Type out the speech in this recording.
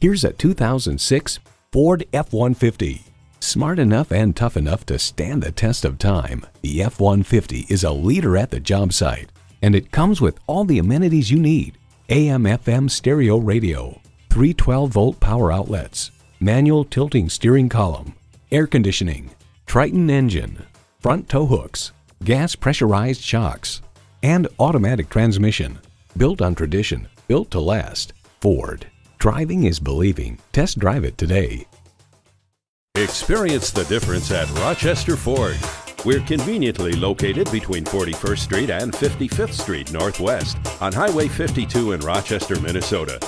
Here's a 2006 Ford F-150. Smart enough and tough enough to stand the test of time, the F-150 is a leader at the job site. And it comes with all the amenities you need. AM-FM stereo radio, three 12-volt power outlets, manual tilting steering column, air conditioning, Triton engine, front tow hooks, gas pressurized shocks, and automatic transmission. Built on tradition, built to last. Ford. Driving is believing. Test drive it today. Experience the difference at Rochester Ford. We're conveniently located between 41st Street and 55th Street Northwest on Highway 52 in Rochester, Minnesota.